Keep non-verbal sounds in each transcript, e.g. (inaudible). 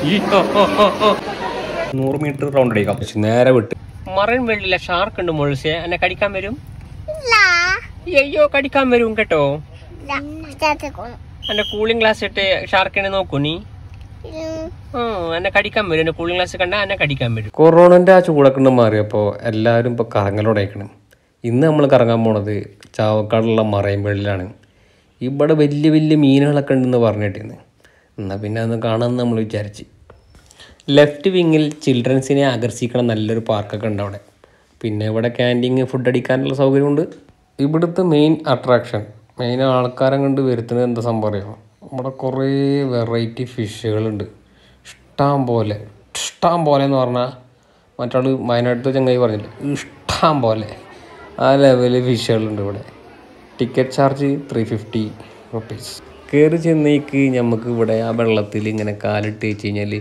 (laughs) നൂറ് metre round അടിക്കാം. പക്ഷെ നേരെ വിട്ട്. മറൻ വെള്ളിലെ ഷാർക്ക് ഉണ്ട് മുളിച്ച് എന്നെ കടിക്കാൻ വരും? അയ്യോ കടിക്കാൻ വരും കേട്ടോ. എന്റെ കൂളിംഗ് ഗ്ലാസ് ഇട്ട് ഷാർക്കിനെ നോക്കൂ നീ. എന്നെ കടിക്കാൻ വരും. എന്റെ കൂളിംഗ് ഗ്ലാസ് കണ്ട എന്നെ കടിക്കാൻ വരും. കൊറോണന്റെ ആ ചൂടൊക്കെ മാറിയപ്പോൾ മാറിയപ്പോ എല്ലാവരും ഇപ്പൊ കറങ്ങലോടേക്കണം ഇന്ന് നമ്മൾ കറങ്ങാൻ പോണത് ചാവക്കാടുള്ള മറയമ്പള്ളിലാണ് ഇവിടെ വലിയ വലിയ മീനുകളൊക്കെ ഉണ്ടെന്ന് പറഞ്ഞിട്ടിന്ന്. എന്നാ പിന്നെ അതൊന്ന് കാണാമെന്ന് നമ്മൾ വിചാരിച്ച്. ലെഫ്റ്റ് വിങ്ങിൽ ചിൽഡ്രൻസിനെ ആകർഷിക്കണം നല്ലൊരു പാർക്കൊക്കെ ഉണ്ട് അവിടെ. പിന്നെ ഇവിടെ ക്യാന്റീൻ ഫുഡ് അടിക്കാനുള്ള സൗകര്യമുണ്ട്. ഇവിടുത്തെ മെയിൻ അട്രാക്ഷൻ മെയിൻ ആൾക്കാരെ കണ്ട് വരുത്തുന്നത് എന്താ സംഭവം അറിയാം ഇവിടെ കുറേ വെറൈറ്റി ഫിഷുകളുണ്ട് ഇഷ്ടം പോലെ ഇഷ്ടം പോലെ എന്ന് പറഞ്ഞാൽ മറ്റാൾ വയനാട്ടിലത്തെ ചങ്ങായി പറഞ്ഞില്ല? ഇഷ്ടം പോലെ ആ ലെവലിൽ ഫിഷുകളുണ്ട് ഇവിടെ. Ticket charge three fifty rupees കയറി ചെന്നേക്ക് നമുക്ക് ഇവിടെ ആ വെള്ളത്തിൽ ഇങ്ങനെ കാലിട്ട് വെച്ച് കഴിഞ്ഞാൽ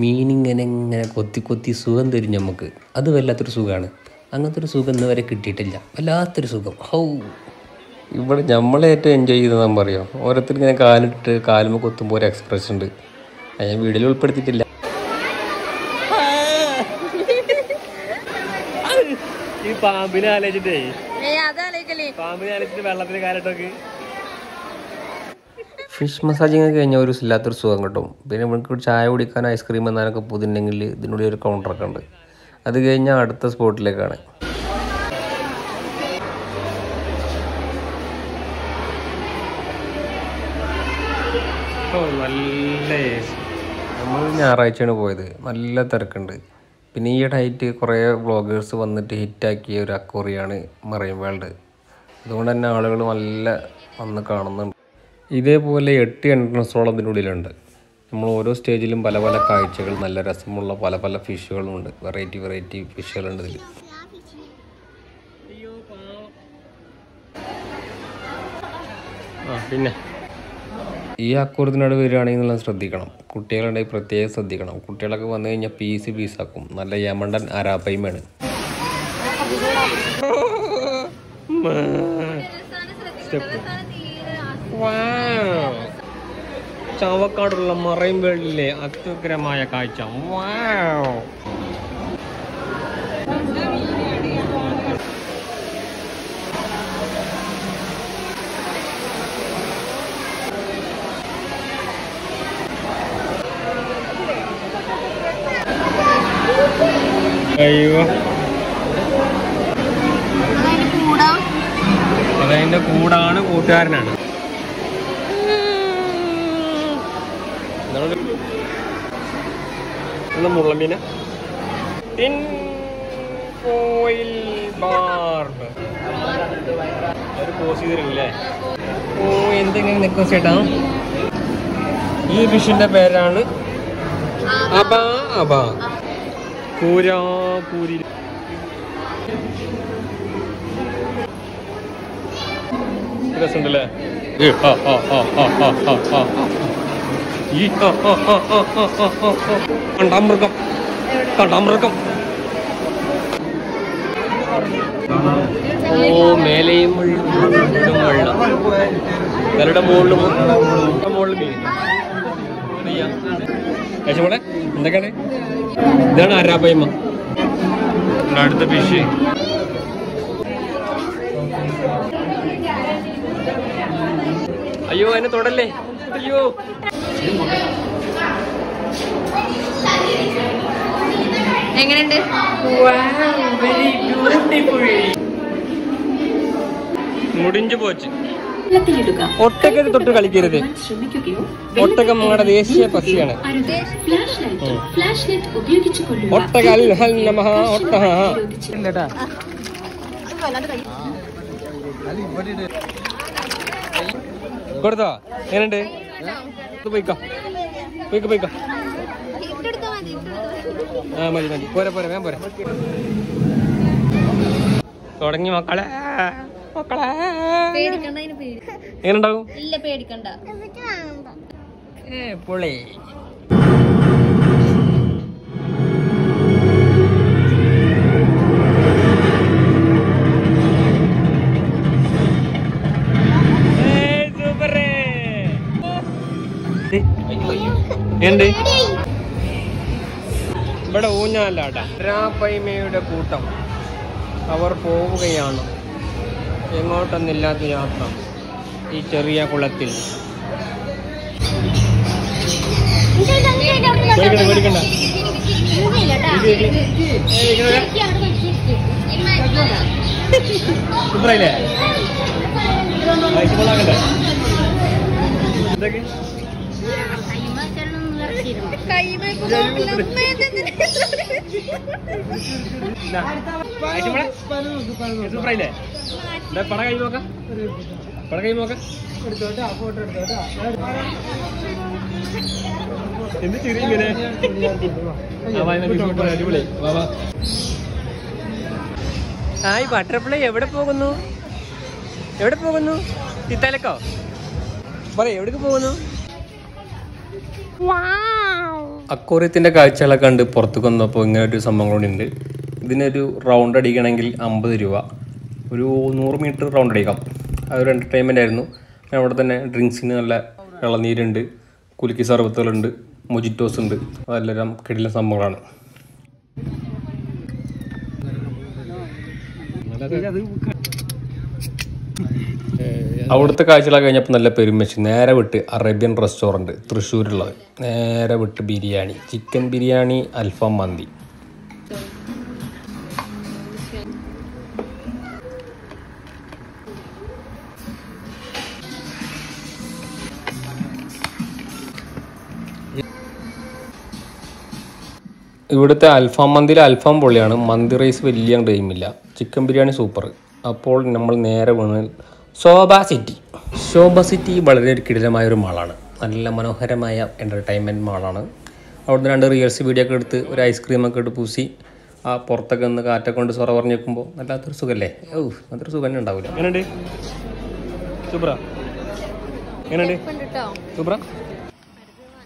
മീൻ ഇങ്ങനെ ഇങ്ങനെ കൊത്തി കൊത്തി സുഖം തരും നമുക്ക് അത് വല്ലാത്തൊരു സുഖമാണ് അങ്ങനത്തെ ഒരു സുഖം ഇന്ന് വരെ കിട്ടിയിട്ടില്ല. വല്ലാത്തൊരു സുഖം. ഹൗ. ഇവിടെ നമ്മളെ ഏറ്റവും എൻജോയ് ചെയ്തതെന്ന് പറയാം ഓരോരുത്തർ ഇങ്ങനെ കാലിട്ട് കാലുമ്പോൾ കൊത്തുമ്പോൾ ഒരു എക്സ്പ്രഷൻ ഉണ്ട്. അത് ഞാൻ വീഡിയോയിൽ ഉൾപ്പെടുത്തിയിട്ടില്ല. ഈ പാമ്പിനെ ആലോചിച്ചിട്ടേ. പാമ്പിനെ ആലോചിച്ചിട്ട് വെള്ളത്തിന് കാലിട്ടോക്ക്. ഫിഷ് മസാജിങ് കഴിഞ്ഞാൽ ഒരു ഇല്ലാത്തൊരു സുഖം കിട്ടും. പിന്നെ നമുക്ക് ചായ കുടിക്കാൻ ഐസ്ക്രീം എന്നാലൊക്കെ പുതിണ്ടെങ്കിൽ ഇതിനുള്ളിൽ ഒരു കൗണ്ടറൊക്കെ ഉണ്ട്. അത് കഴിഞ്ഞാൽ അടുത്ത സ്പോട്ടിലേക്കാണ് നല്ല നമ്മൾ ഞായറാഴ്ചയാണ് പോയത്. നല്ല തിരക്കുണ്ട്. പിന്നെ ഈ ടൈറ്റ് കുറേ വ്ളോഗേഴ്സ് വന്നിട്ട് ഹിറ്റാക്കിയ ഒരു അക്കോറിയാണ് മറൈൻ വേൾഡ് അതുകൊണ്ട് തന്നെ ആളുകൾ നല്ല വന്ന് കാണുന്നുണ്ട്. ഇതേപോലെ എട്ട് എൻട്രൻസോളം ഉള്ളിലുണ്ട് നമ്മൾ ഓരോ സ്റ്റേജിലും പല പല കാഴ്ചകൾ നല്ല രസമുള്ള പല പല ഫിഷുകളും ഉണ്ട് വെറൈറ്റി വെറൈറ്റി ഫിഷുകളുണ്ട് ഇതിൽ പിന്നെ. ഈ അക്കൂറത്തിനോട് വരികയാണെങ്കിൽ നല്ല ശ്രദ്ധിക്കണം. കുട്ടികളുണ്ടെങ്കിൽ പ്രത്യേകം ശ്രദ്ധിക്കണം. കുട്ടികളൊക്കെ വന്നു കഴിഞ്ഞാൽ പീസ് പീസാക്കും. നല്ല യമണ്ടൻ ആരാപ്പയ്മയാണ് ചാവക്കാടുള്ള മറൈൻ വേൾഡിലെ അത്യുഗ്രമായ കാഴ്ച. വാവ് അയ്യോ. അതതിന്റെ കൂടാണ് കൂട്ടുകാരനാണ്. എന്താണ് മുള്ളമീന ടിൻ ഫോയിൽ ബാർബ് ഒരു പോസ് ഓ എന്തെങ്കിലും നിൽക്കും ചേട്ടാ. ഈ ഫിഷിന്റെ പേരാണ് അബാ അബാ. പൂരാ പൂരി. രസമുണ്ടല്ലേ? ഏ, ആ, ആ, ആ, ആ, ആ, ആ, ആ. ഈ. കണ്ടാമൃഗം കണ്ടാമൃഗം ഓ മേലെയും വെള്ളം നിലയുടെ മുകളിലും മുകളിൽ മീൻ യശോടെ എന്തൊക്കെയാണ് ഇതാണ് ആരാപ്പയമ്മ അടുത്ത ഫിഷ് അയ്യോ എന്നെ തൊടല്ലേ അയ്യോ എങ്ങനെയുണ്ട്? മുടിഞ്ഞു പോച്ച്. വെള്ളത്തിലിടുക ഒട്ടകം തൊട്ട് കളിക്കരുത്. ഒട്ടകം നമ്മുടെ ദേശീയ പക്ഷിയാണ് ഫ്ലാഷ് ലൈറ്റ് ഫ്ലാഷ് ലൈറ്റ് ഉപയോഗിച്ചുകൊണ്ടുള്ള ഒട്ടകൽ ഹൽ നമഃ ഒട്ടഹ കൊടുത്തോ? എങ്ങനെയുണ്ട്? പോയിക്കോ പോയിക്കോ പോയിക്കോ ആ മതി മതി. പോരെ പോരെ വേഗം പോരെ. തുടങ്ങി മക്കളെ മക്കളെ. പേടിക്കണ്ട അതിന് പേടി. എങ്ങനെ ഉണ്ടാവും ഇല്ല പേടിക്കണ്ട. ഏ പൊളി എന്ത്? ഇവിടെ ഊഞ്ഞാലാട രാപ്പൈമയുടെ കൂട്ടം. അവർ പോവുകയാണ്. എങ്ങോട്ടൊന്നില്ലാത്ത യാത്ര ഈ ചെറിയ കുളത്തിൽ. ഇത്രയില്ലേ? പേടിക്കണ്ട എന്താ പട കൈ നോക്കാം പട കൈ നോക്കാം എന്ത് ചെറിയ ഇങ്ങനെ അടിപൊളി ബട്ടർഫ്ലൈ എവിടെ പോകുന്നു? എവിടെ പോകുന്നു? ഇത്തലക്കോ പറ എവിടേക്ക് പോകുന്നു? അക്വോറിയത്തിന്റെ കാഴ്ചകളെ കണ്ട് പുറത്തേക്ക് വന്നപ്പോൾ ഇങ്ങനെ ഒരു സംഭവം കൂടി ഉണ്ട്. ഇതിനൊരു റൗണ്ട് അടിക്കണമെങ്കിൽ അമ്പത് രൂപ. ഒരു നൂറ് മീറ്റർ റൗണ്ട് അടിക്കാം. അതൊരു എന്റർടൈൻമെന്റ് ആയിരുന്നു. പിന്നെ അവിടെ തന്നെ ഡ്രിങ്ക്സിന് നല്ല ഇളനീരുണ്ട് കുലുക്കി സർബത്തുകളുണ്ട് മൊജിറ്റോസ് ഉണ്ട്. അതെല്ലാം കിടില സംഭവങ്ങളാണ്. അവിടുത്തെ കാഴ്ചകളൊക്കെ കഴിഞ്ഞപ്പോൾ നല്ല പെരുമച്ച് നേരെ വിട്ട് അറേബ്യൻ റെസ്റ്റോറന്റ് തൃശ്ശൂരുള്ളത്. നേരെ വിട്ട് ബിരിയാണി. ചിക്കൻ ബിരിയാണി അൽഫാം മന്തി. ഇവിടുത്തെ അൽഫാം മന്തിയിൽ അൽഫാം പൊള്ളിയാണ്. മന്തി റൈസ് വലിയ ടൈമില്ല ചിക്കൻ ബിരിയാണി സൂപ്പർ അപ്പോൾ നമ്മൾ നേരെ വീണ് ശോഭ സിറ്റി. ശോഭ സിറ്റി വളരെ ഒരു കിടിലമായ ഒരു മാളാണ്. നല്ല മനോഹരമായ എന്റർടൈൻമെന്റ് മാളാണ്. അവിടുന്ന് രണ്ട് റിയൽസ് വീഡിയോ ഒക്കെ എടുത്ത് ഒരു ഐസ്ക്രീമൊക്കെ എടുത്ത് പൂസി ആ പുറത്തൊക്കെ ഒന്ന് കാറ്റൊക്കെ കൊണ്ട് സൊറ പറഞ്ഞു നിൽക്കുമ്പോൾ വല്ലാത്തൊരു സുഖമല്ലേ ഓ അതൊരു സുഖം തന്നെ ഉണ്ടാവില്ല എങ്ങനെയുണ്ട്? എങ്ങനെയുണ്ട്?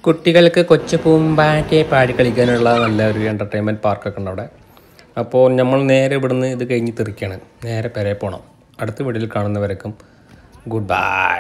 കുട്ടികൾക്ക് കൊച്ചു പൂമ്പാറ്റെ പാടി കളിക്കാനുള്ള നല്ല ഒരു എന്റർടൈൻമെന്റ് പാർക്കൊക്കെ ഉണ്ട് അവിടെ. അപ്പോൾ നമ്മൾ നേരെ ഇവിടുന്ന് ഇത് കഴിഞ്ഞ് തെറിക്കുകയാണ് നേരെ പെരെ പോകണം അടുത്ത വീഡിയോയിൽ കാണുന്നവരേക്കും ഗുഡ് ബൈ